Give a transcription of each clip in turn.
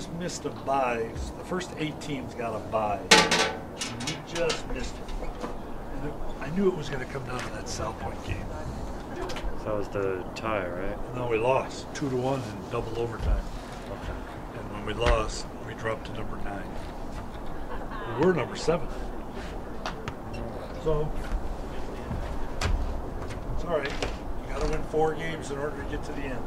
just missed a bye. The first eight teams got a bye. We just missed it. And it- I knew it was going to come down to that Salpointe game. That was the tie, right? No, we lost two to one in double overtime. Okay. And when we lost, we dropped to number nine. We were number seven. So it's all right. You got to win four games in order to get to the end.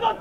And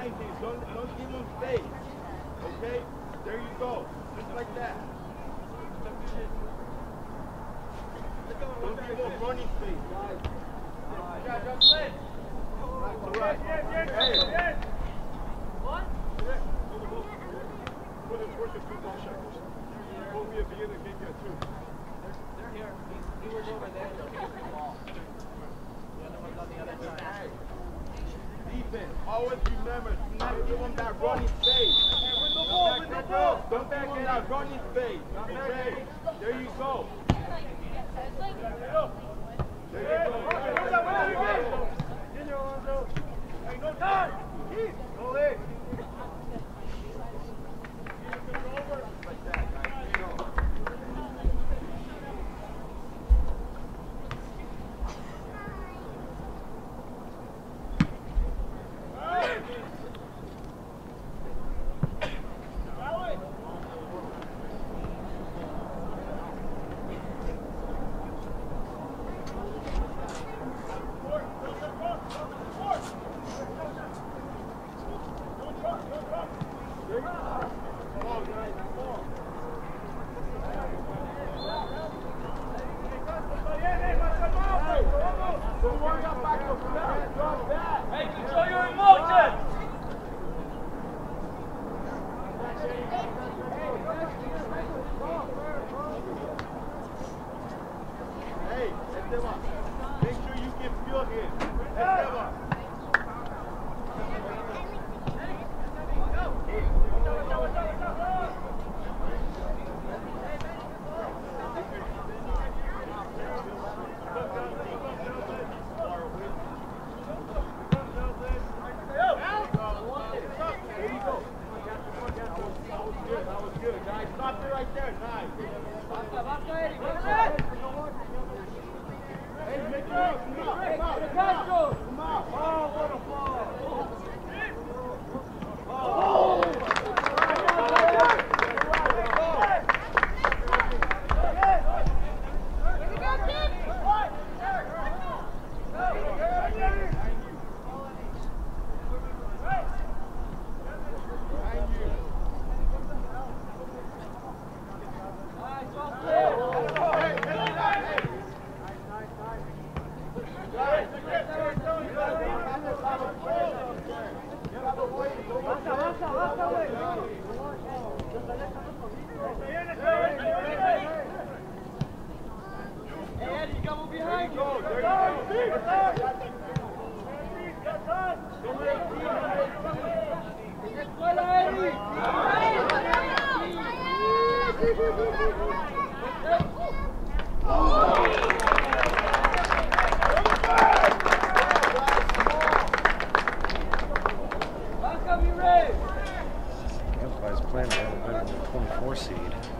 90s. Don't, don't give them space. Okay? There you go. Just like that. Don't give them running space, guys. Yeah, just play. Right, right. Yes, yes, yes, yes. What? Put it worth the two ball shackles. We'll be at the end of the game at two. They're here. He was over there. The ball. The other one's on the other side. Defense, always remember, do not give them that running space. Don't give them that running space. There you go. There you go. No time. Otherwise, playing a little better than the 24 seed.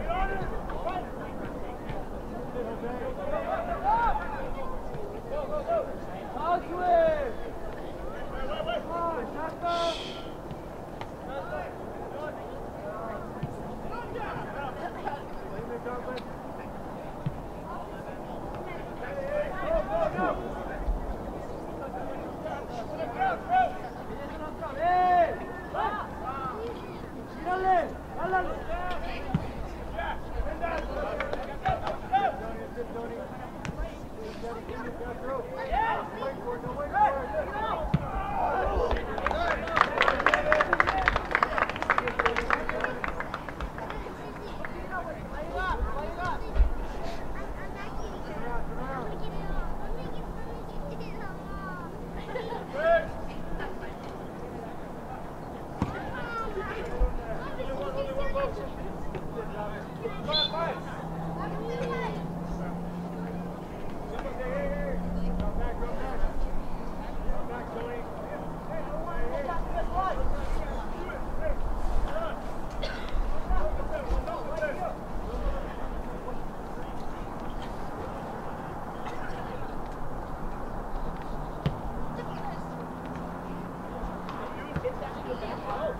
Oh,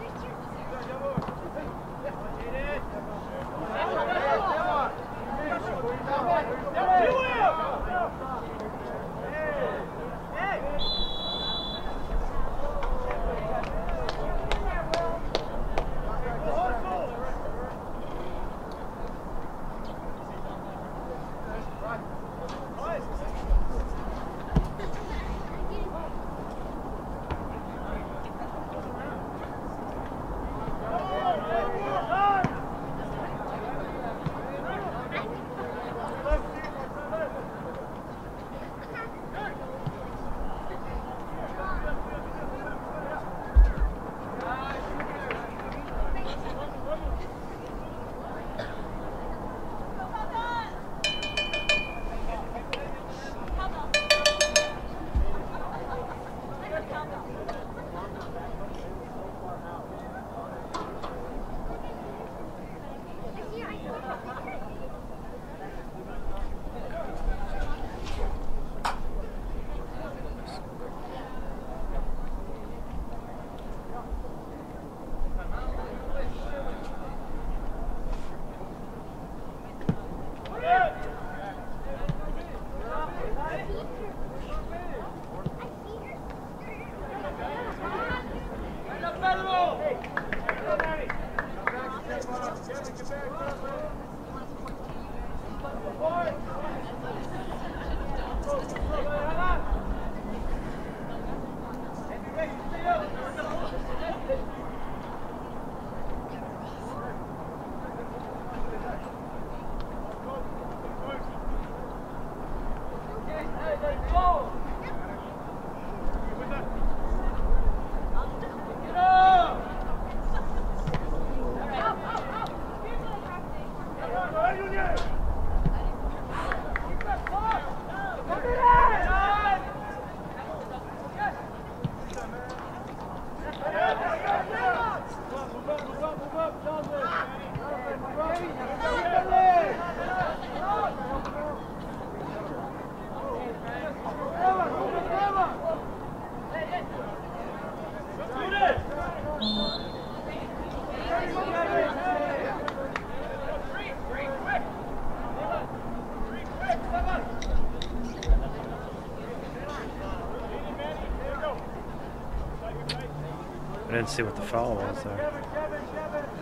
foul was there.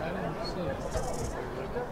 I didn't see it.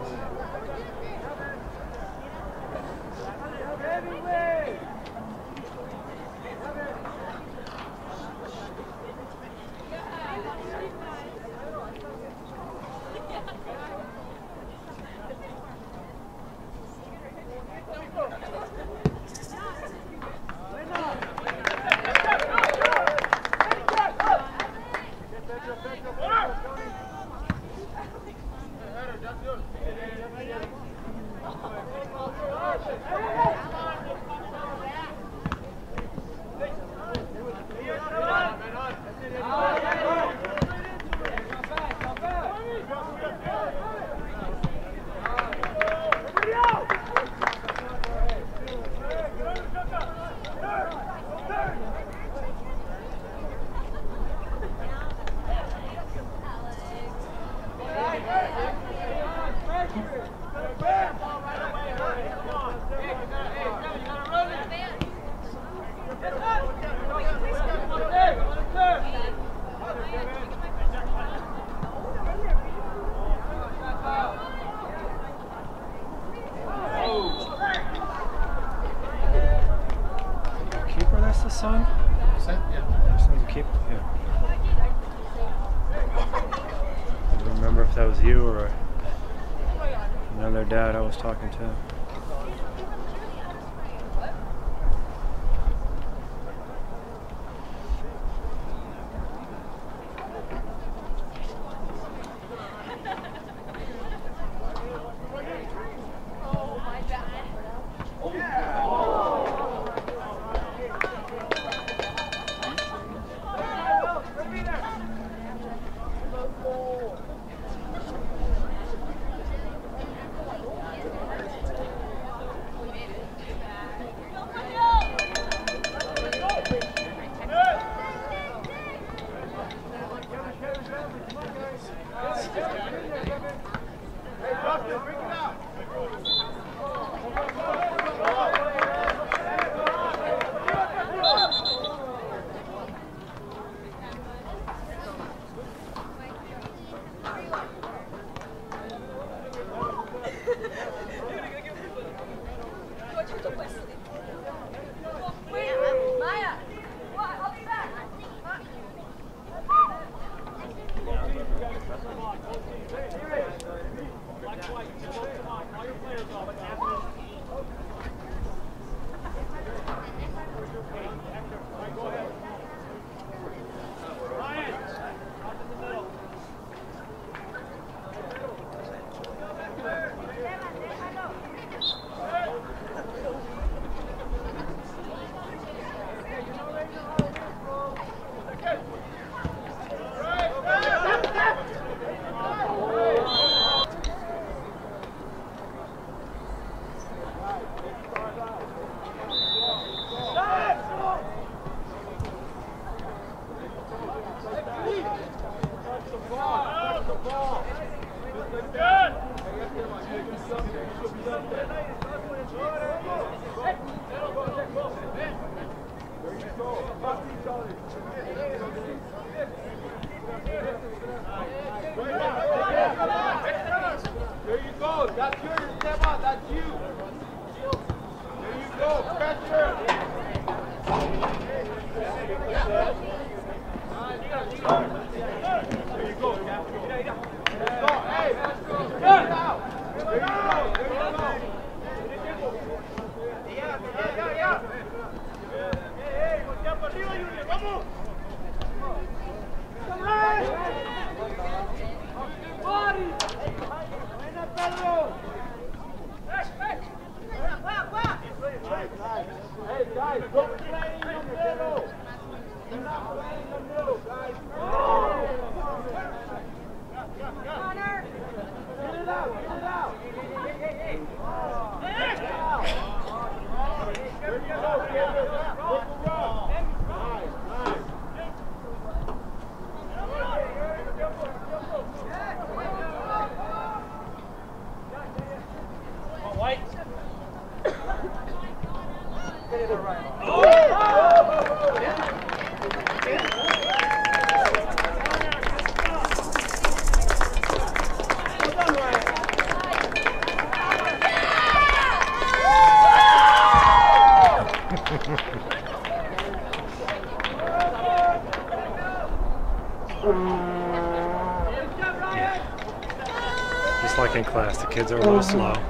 Keeper, that's the son? Is that- yeah. Son's a keeper? Yeah. I don't remember if that was you or another dad I was talking to. Kids are a little slow.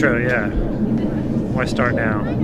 True, yeah. Why start now?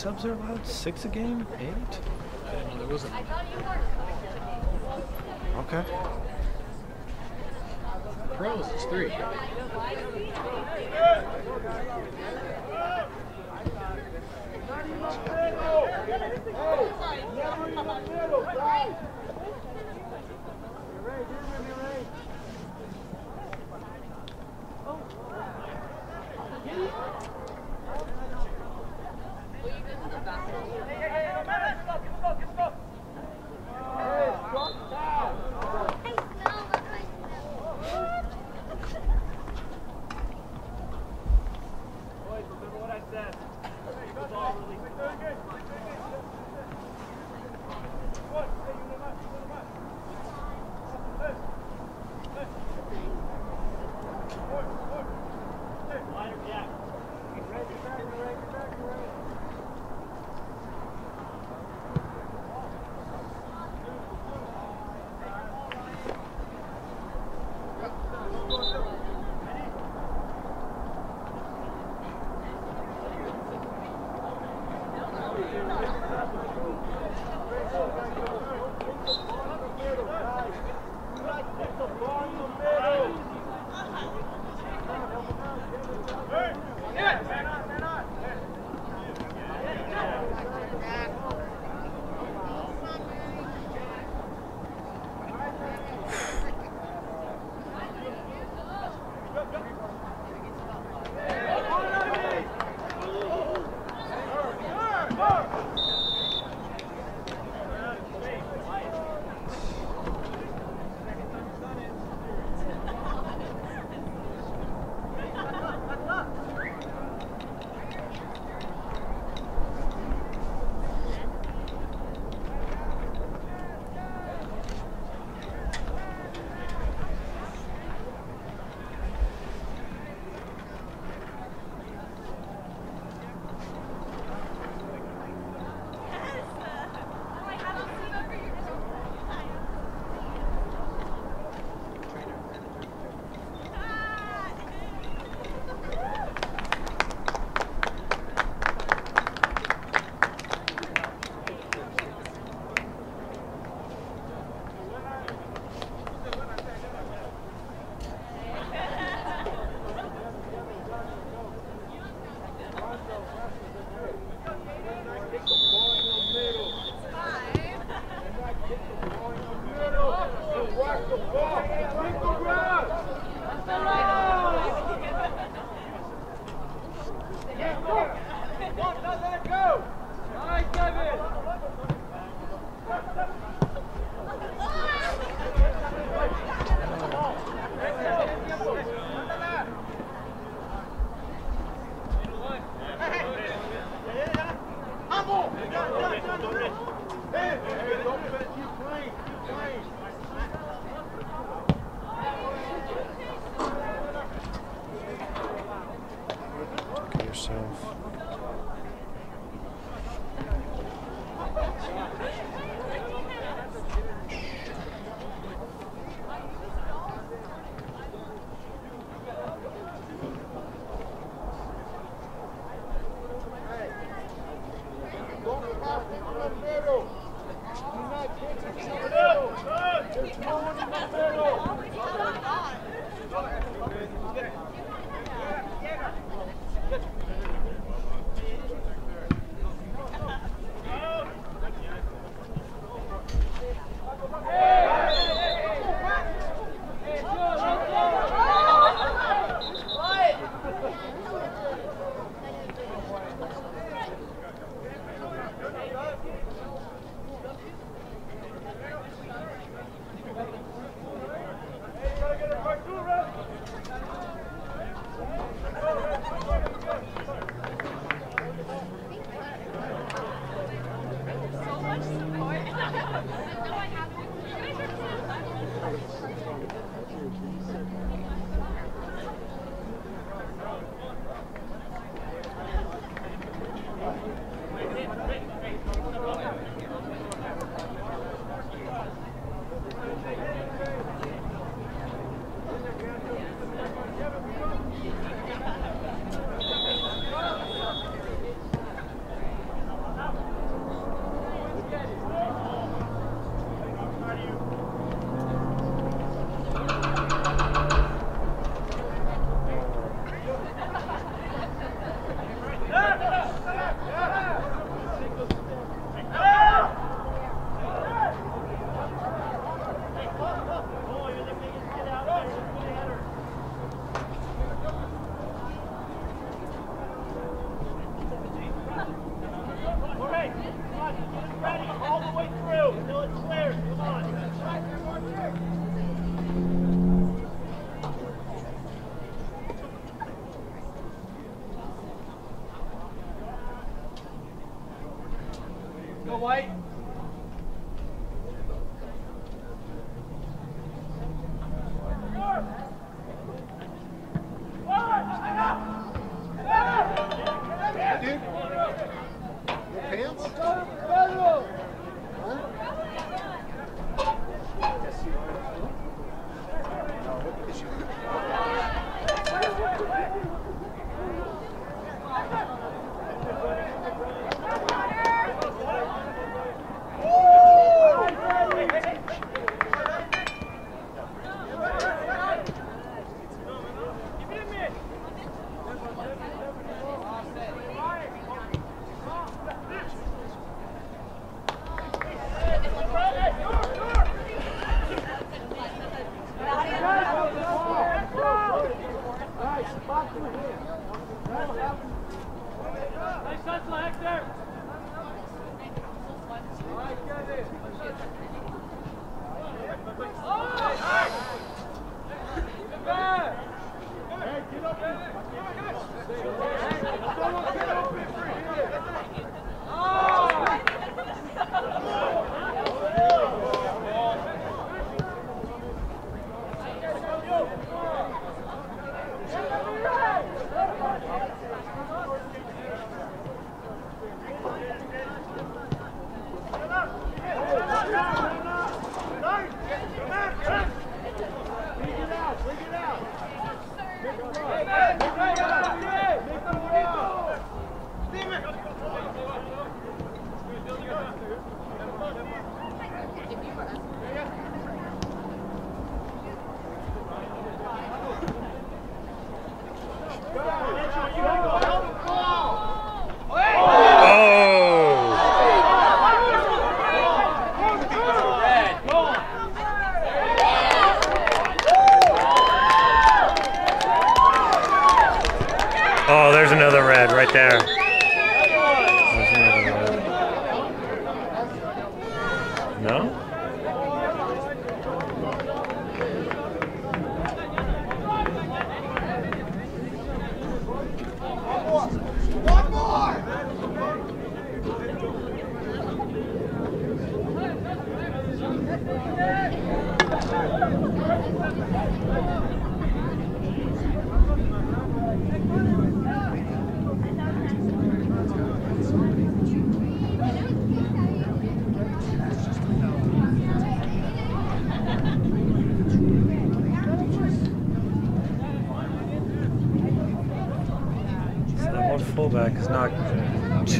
Subs are allowed? Six a game? Eight? I didn't know there was a Okay. pros. It's three. left.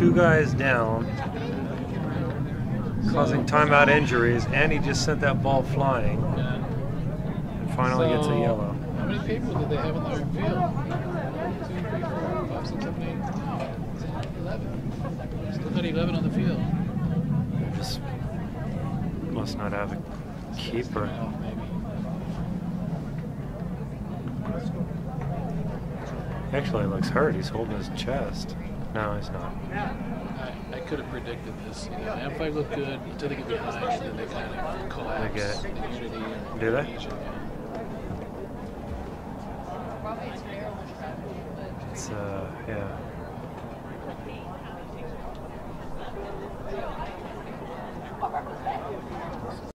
Two guys down, causing timeout injuries, and he just sent that ball flying. And finally gets a So, yellow. How many people did they have on their field? Two, three, four, five, six, seven, eight, nine, eleven. Still got eleven on the field. Just must not have a keeper. Oh. Actually, looks hurt. He's holding his chest. No, it's not. I, I could have predicted this. You know, Amphi looked good until they get behind, and then they kind of collapse get it. in unity and Do they?